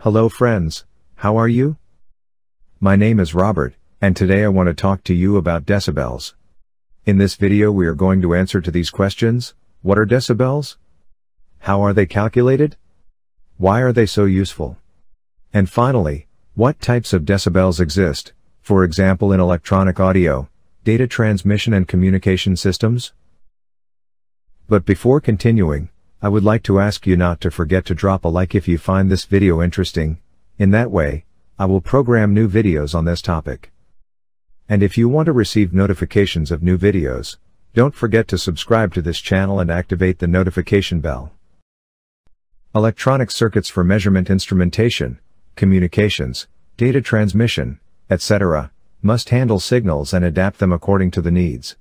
Hello friends, how are you? My name is Robert, and today I want to talk to you about decibels. In this video we are going to answer to these questions, what are decibels? How are they calculated? Why are they so useful? And finally, what types of decibels exist, for example in electronic audio, data transmission and communication systems? But before continuing, I would like to ask you not to forget to drop a like if you find this video interesting, in that way, I will program new videos on this topic. And if you want to receive notifications of new videos, don't forget to subscribe to this channel and activate the notification bell. Electronic circuits for measurement instrumentation, communications, data transmission, etc., must handle signals and adapt them according to the needs.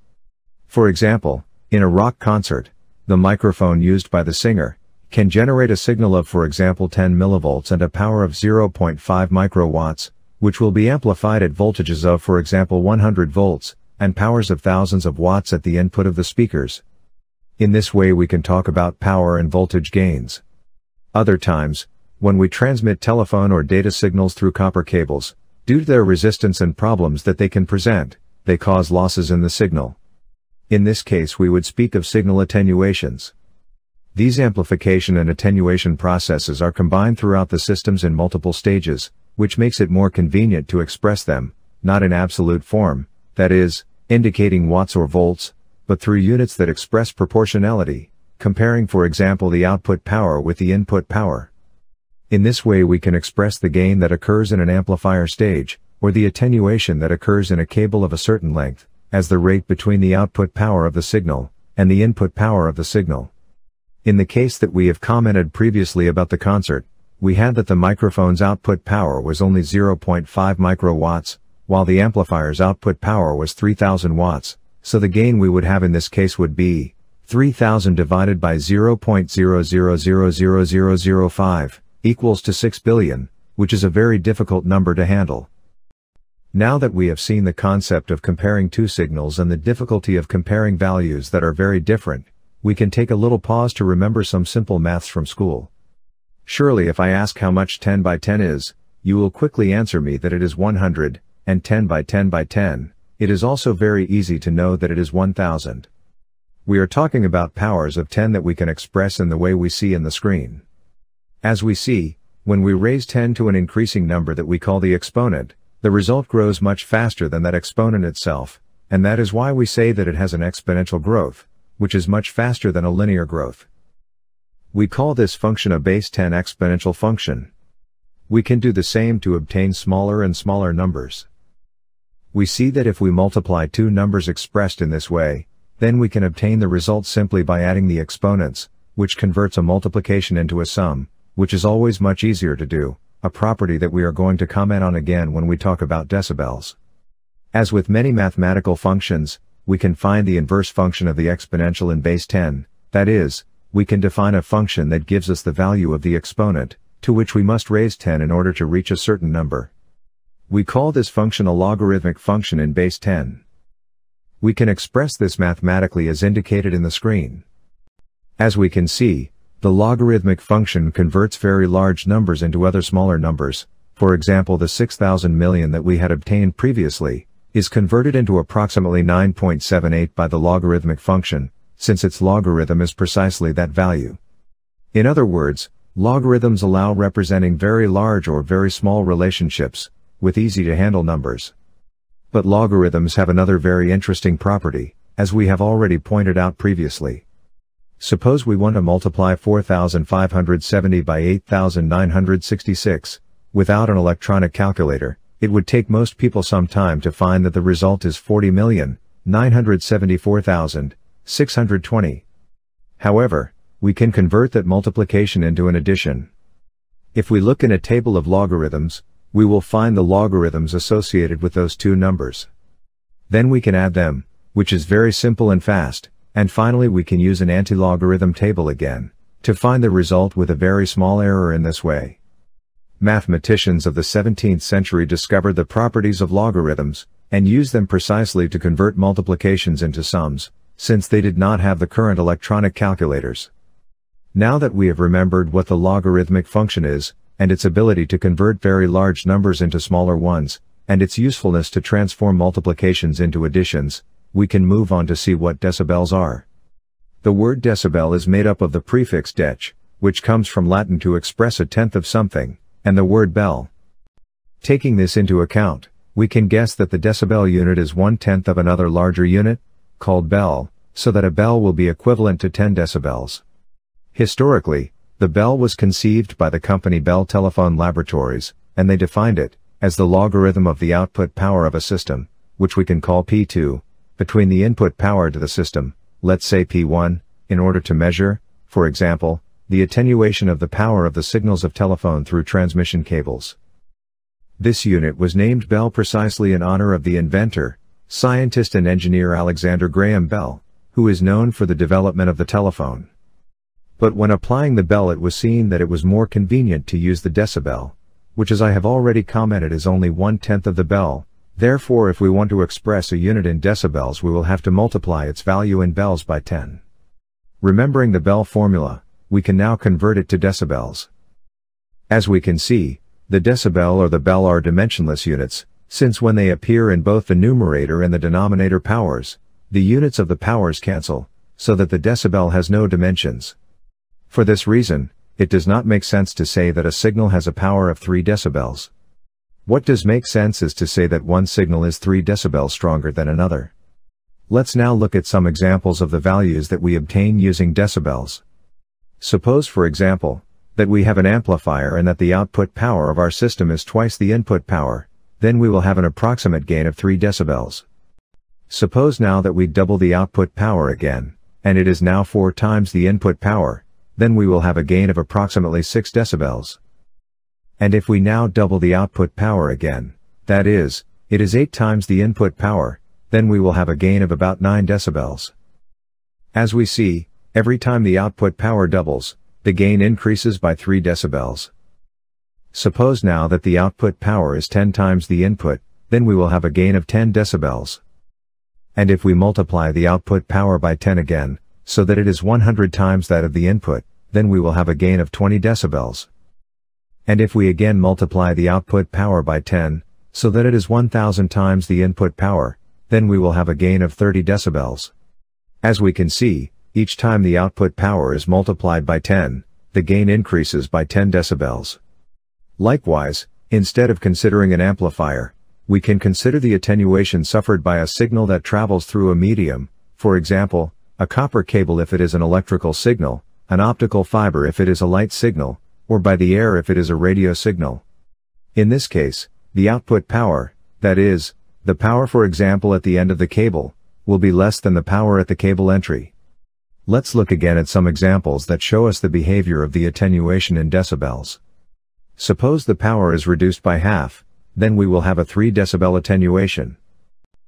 For example, in a rock concert, the microphone used by the singer, can generate a signal of for example 10 millivolts and a power of 0.5 microwatts, which will be amplified at voltages of for example 100 volts, and powers of thousands of watts at the input of the speakers. In this way we can talk about power and voltage gains. Other times, when we transmit telephone or data signals through copper cables, due to their resistance and problems that they can present, they cause losses in the signal. In this case we would speak of signal attenuations. These amplification and attenuation processes are combined throughout the systems in multiple stages, which makes it more convenient to express them, not in absolute form, that is, indicating watts or volts, but through units that express proportionality, comparing for example the output power with the input power. In this way we can express the gain that occurs in an amplifier stage, or the attenuation that occurs in a cable of a certain length, as the rate between the output power of the signal and the input power of the signal. In the case that we have commented previously about the concert, we had that the microphone's output power was only 0.5 microwatts, while the amplifier's output power was 3000 watts, so the gain we would have in this case would be 3000 divided by 0.0000005 equals to 6 billion, which is a very difficult number to handle. Now that we have seen the concept of comparing two signals and the difficulty of comparing values that are very different, we can take a little pause to remember some simple maths from school. Surely if I ask how much 10 by 10 is, you will quickly answer me that it is 100, and 10 by 10 by 10, it is also very easy to know that it is 1000. We are talking about powers of 10 that we can express in the way we see in the screen. As we see, when we raise 10 to an increasing number that we call the exponent, the result grows much faster than that exponent itself, and that is why we say that it has an exponential growth, which is much faster than a linear growth. We call this function a base 10 exponential function. We can do the same to obtain smaller and smaller numbers. We see that if we multiply two numbers expressed in this way, then we can obtain the result simply by adding the exponents, which converts a multiplication into a sum, which is always much easier to do, a property that we are going to comment on again when we talk about decibels. As with many mathematical functions, we can find the inverse function of the exponential in base 10, that is, we can define a function that gives us the value of the exponent, to which we must raise 10 in order to reach a certain number. We call this function a logarithmic function in base 10. We can express this mathematically as indicated in the screen. As we can see, the logarithmic function converts very large numbers into other smaller numbers, for example the 6000 million that we had obtained previously, is converted into approximately 9.78 by the logarithmic function, since its logarithm is precisely that value. In other words, logarithms allow representing very large or very small relationships, with easy to handle numbers. But logarithms have another very interesting property, as we have already pointed out previously. Suppose we want to multiply 4570 by 8966. Without an electronic calculator, it would take most people some time to find that the result is 40,974,620. However, we can convert that multiplication into an addition. If we look in a table of logarithms, we will find the logarithms associated with those two numbers. Then we can add them, which is very simple and fast, and finally we can use an anti-logarithm table again, to find the result with a very small error in this way. Mathematicians of the 17th century discovered the properties of logarithms, and used them precisely to convert multiplications into sums, since they did not have the current electronic calculators. Now that we have remembered what the logarithmic function is, and its ability to convert very large numbers into smaller ones, and its usefulness to transform multiplications into additions, we can move on to see what decibels are. The word decibel is made up of the prefix dec, which comes from Latin to express a tenth of something, and the word bel. Taking this into account, we can guess that the decibel unit is one-tenth of another larger unit, called bel, so that a bel will be equivalent to 10 decibels. Historically, the bel was conceived by the company Bell Telephone Laboratories, and they defined it as the logarithm of the output power of a system, which we can call P2, between the input power to the system, let's say P1, in order to measure, for example, the attenuation of the power of the signals of telephone through transmission cables. This unit was named Bell precisely in honor of the inventor, scientist and engineer Alexander Graham Bell, who is known for the development of the telephone. But when applying the bel it was seen that it was more convenient to use the decibel, which as I have already commented is only one-tenth of the bel, therefore if we want to express a unit in decibels we will have to multiply its value in bels by 10. Remembering the bel formula, we can now convert it to decibels. As we can see, the decibel or the bel are dimensionless units, since when they appear in both the numerator and the denominator powers, the units of the powers cancel, so that the decibel has no dimensions. For this reason, it does not make sense to say that a signal has a power of 3 decibels. What does make sense is to say that one signal is 3 decibels stronger than another. Let's now look at some examples of the values that we obtain using decibels. Suppose for example, that we have an amplifier and that the output power of our system is twice the input power, then we will have an approximate gain of 3 decibels. Suppose now that we double the output power again, and it is now 4 times the input power, then we will have a gain of approximately 6 decibels. And if we now double the output power again, that is, it is 8 times the input power, then we will have a gain of about 9 decibels. As we see, Every time the output power doubles, the gain increases by 3 decibels. Suppose now that the output power is 10 times the input, then we will have a gain of 10 decibels. And if we multiply the output power by 10 again, so that it is 100 times that of the input, then we will have a gain of 20 decibels. And if we again multiply the output power by 10, so that it is 1000 times the input power, then we will have a gain of 30 decibels. As we can see, each time the output power is multiplied by 10, the gain increases by 10 decibels. Likewise, instead of considering an amplifier, we can consider the attenuation suffered by a signal that travels through a medium, for example, a copper cable if it is an electrical signal, an optical fiber if it is a light signal, or by the air if it is a radio signal. In this case, the output power, that is, the power for example at the end of the cable, will be less than the power at the cable entry. Let's look again at some examples that show us the behavior of the attenuation in decibels. Suppose the power is reduced by half, then we will have a 3 decibel attenuation.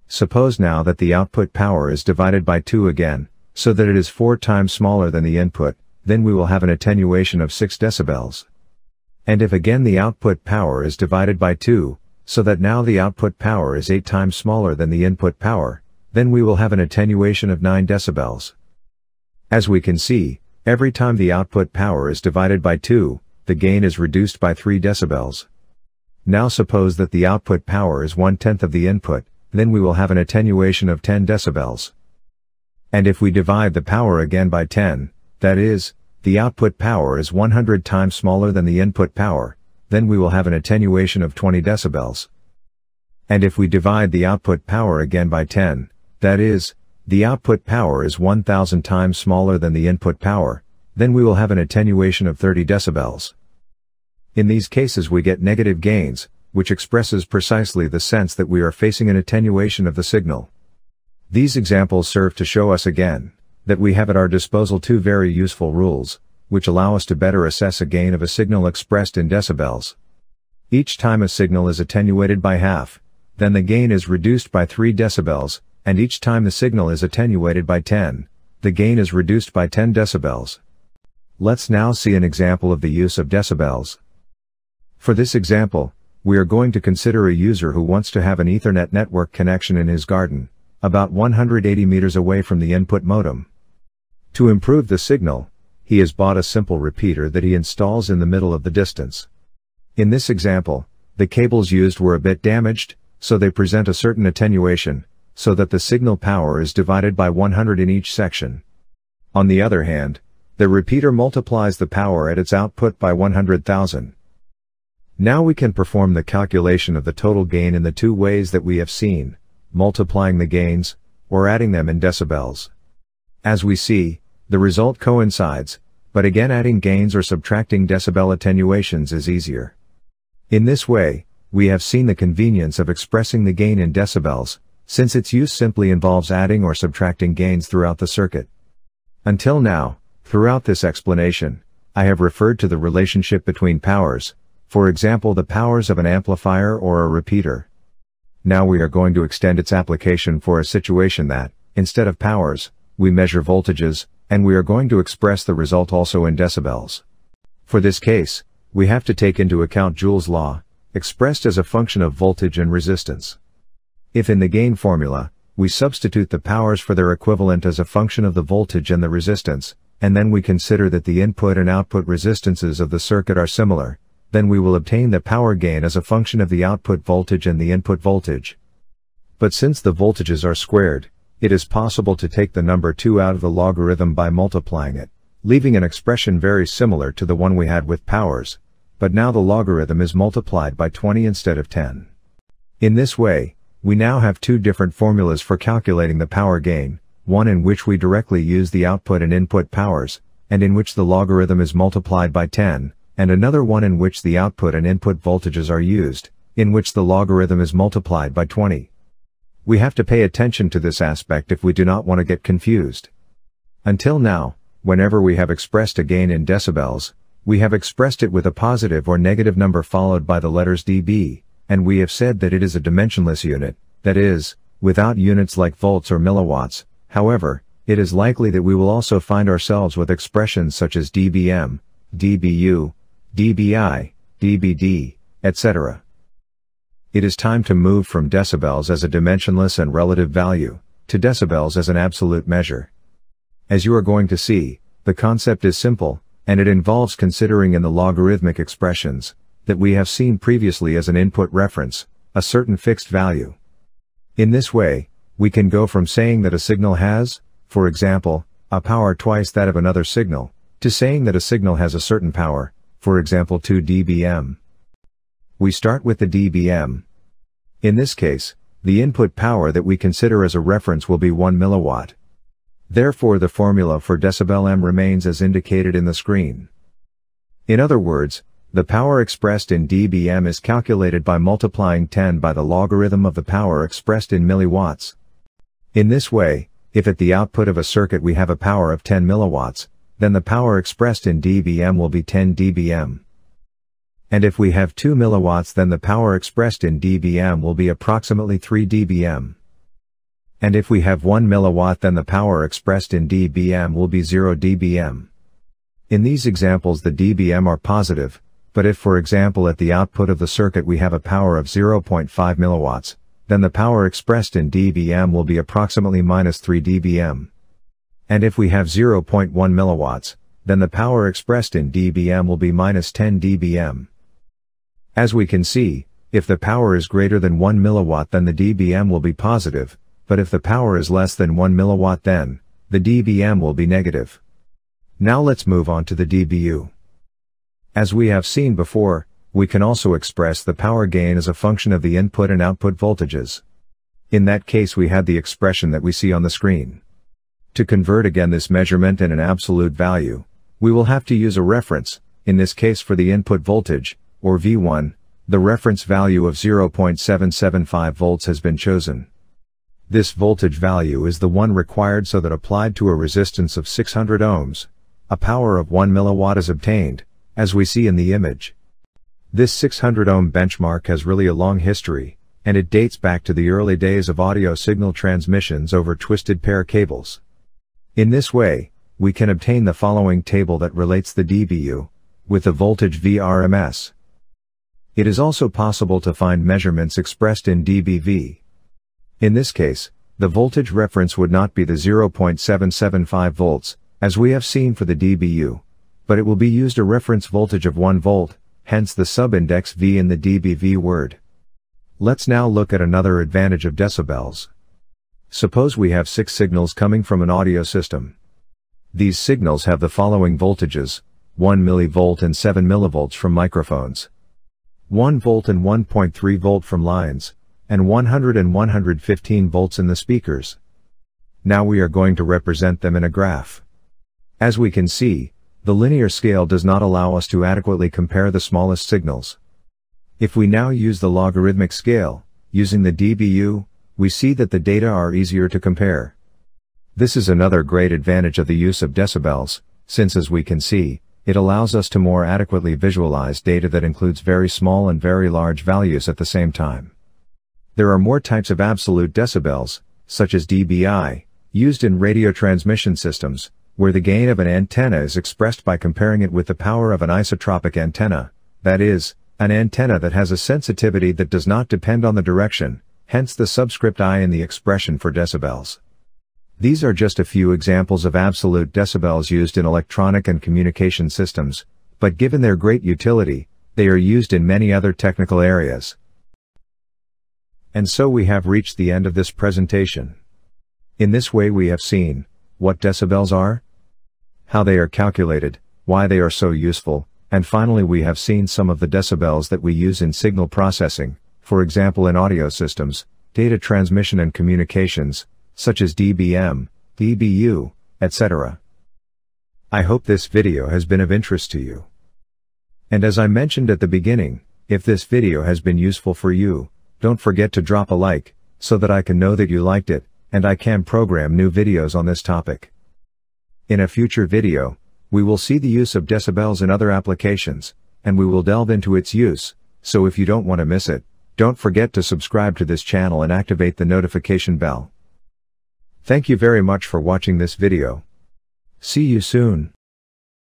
Suppose now that the output power is divided by 2 again, so that it is 4 times smaller than the input, then we will have an attenuation of 6 decibels. And if again the output power is divided by 2, so that now the output power is 8 times smaller than the input power, then we will have an attenuation of 9 decibels. As we can see, every time the output power is divided by 2, the gain is reduced by 3 decibels. Now suppose that the output power is one-tenth of the input, then we will have an attenuation of 10 decibels. And if we divide the power again by 10, that is, the output power is 100 times smaller than the input power, then we will have an attenuation of 20 decibels. And if we divide the output power again by 10, that is, the output power is 1000 times smaller than the input power, then we will have an attenuation of 30 decibels. In these cases we get negative gains, which expresses precisely the sense that we are facing an attenuation of the signal. These examples serve to show us again, that we have at our disposal two very useful rules, which allow us to better assess a gain of a signal expressed in decibels. Each time a signal is attenuated by half, then the gain is reduced by 3 decibels, and each time the signal is attenuated by 10, the gain is reduced by 10 decibels. Let's now see an example of the use of decibels. For this example, we are going to consider a user who wants to have an Ethernet network connection in his garden, about 180 meters away from the input modem. To improve the signal, he has bought a simple repeater that he installs in the middle of the distance. In this example, the cables used were a bit damaged, so they present a certain attenuation, so that the signal power is divided by 100 in each section. On the other hand, the repeater multiplies the power at its output by 100,000. Now we can perform the calculation of the total gain in the two ways that we have seen, multiplying the gains, or adding them in decibels. As we see, the result coincides, but again adding gains or subtracting decibel attenuations is easier. In this way, we have seen the convenience of expressing the gain in decibels, since its use simply involves adding or subtracting gains throughout the circuit. Until now, throughout this explanation, I have referred to the relationship between powers, for example the powers of an amplifier or a repeater. Now we are going to extend its application for a situation that, instead of powers, we measure voltages, and we are going to express the result also in decibels. For this case, we have to take into account Joule's law, expressed as a function of voltage and resistance. If in the gain formula, we substitute the powers for their equivalent as a function of the voltage and the resistance, and then we consider that the input and output resistances of the circuit are similar, then we will obtain the power gain as a function of the output voltage and the input voltage. But since the voltages are squared, it is possible to take the number 2 out of the logarithm by multiplying it, leaving an expression very similar to the one we had with powers, but now the logarithm is multiplied by 20 instead of 10. In this way, we now have two different formulas for calculating the power gain, one in which we directly use the output and input powers, and in which the logarithm is multiplied by 10, and another one in which the output and input voltages are used, in which the logarithm is multiplied by 20. We have to pay attention to this aspect if we do not want to get confused. Until now, whenever we have expressed a gain in decibels, we have expressed it with a positive or negative number followed by the letters dB, and we have said that it is a dimensionless unit, that is, without units like volts or milliwatts, however, it is likely that we will also find ourselves with expressions such as dBm, dBu, dBi, dBd, etc. It is time to move from decibels as a dimensionless and relative value, to decibels as an absolute measure. As you are going to see, the concept is simple, and it involves considering in the logarithmic expressions, that we have seen previously as an input reference, a certain fixed value. In this way, we can go from saying that a signal has, for example, a power twice that of another signal, to saying that a signal has a certain power, for example 2 dBm. We start with the dBm. In this case, the input power that we consider as a reference will be 1 milliwatt. Therefore the formula for decibel m remains as indicated in the screen. In other words, the power expressed in dBm is calculated by multiplying 10 by the logarithm of the power expressed in milliwatts. In this way, if at the output of a circuit we have a power of 10 milliwatts, then the power expressed in dBm will be 10 dBm. And if we have 2 milliwatts then the power expressed in dBm will be approximately 3 dBm. And if we have 1 milliwatt then the power expressed in dBm will be 0 dBm. In these examples the dBm are positive, but if for example at the output of the circuit we have a power of 0.5 milliwatts, then the power expressed in dBm will be approximately minus 3 dBm. And if we have 0.1 milliwatts, then the power expressed in dBm will be minus 10 dBm. As we can see, if the power is greater than 1 milliwatt then the dBm will be positive, but if the power is less than 1 milliwatt then, the dBm will be negative. Now let's move on to the dBu. As we have seen before, we can also express the power gain as a function of the input and output voltages. In that case we had the expression that we see on the screen. To convert again this measurement in an absolute value, we will have to use a reference, in this case for the input voltage, or V1, the reference value of 0.775 volts has been chosen. This voltage value is the one required so that applied to a resistance of 600 ohms, a power of 1 milliwatt is obtained, as we see in the image. This 600 ohm benchmark has really a long history, and it dates back to the early days of audio signal transmissions over twisted pair cables. In this way, we can obtain the following table that relates the dBu with the voltage VRMS. It is also possible to find measurements expressed in dBV. In this case, the voltage reference would not be the 0.775 volts, as we have seen for the dBu, but it will be used a reference voltage of 1 volt, hence the subindex V in the dBV word. Let's now look at another advantage of decibels. Suppose we have six signals coming from an audio system. These signals have the following voltages, 1 mV and 7 mV from microphones, 1 volt and 1.3 volt from lines, and 100 and 115 volts in the speakers. Now we are going to represent them in a graph. As we can see, the linear scale does not allow us to adequately compare the smallest signals. If we now use the logarithmic scale, using the dBu, we see that the data are easier to compare. This is another great advantage of the use of decibels, since as we can see, it allows us to more adequately visualize data that includes very small and very large values at the same time. There are more types of absolute decibels, such as dBi, used in radio transmission systems, where the gain of an antenna is expressed by comparing it with the power of an isotropic antenna, that is, an antenna that has a sensitivity that does not depend on the direction, hence the subscript i in the expression for decibels. These are just a few examples of absolute decibels used in electronic and communication systems, but given their great utility, they are used in many other technical areas. And so we have reached the end of this presentation. In this way we have seen, what decibels are, how they are calculated, why they are so useful, and finally we have seen some of the decibels that we use in signal processing, for example in audio systems, data transmission and communications, such as dBm, dBu, etc. I hope this video has been of interest to you. And as I mentioned at the beginning, if this video has been useful for you, don't forget to drop a like, so that I can know that you liked it, and I can program new videos on this topic. In a future video, we will see the use of decibels in other applications, and we will delve into its use, so if you don't want to miss it, don't forget to subscribe to this channel and activate the notification bell. Thank you very much for watching this video. See you soon.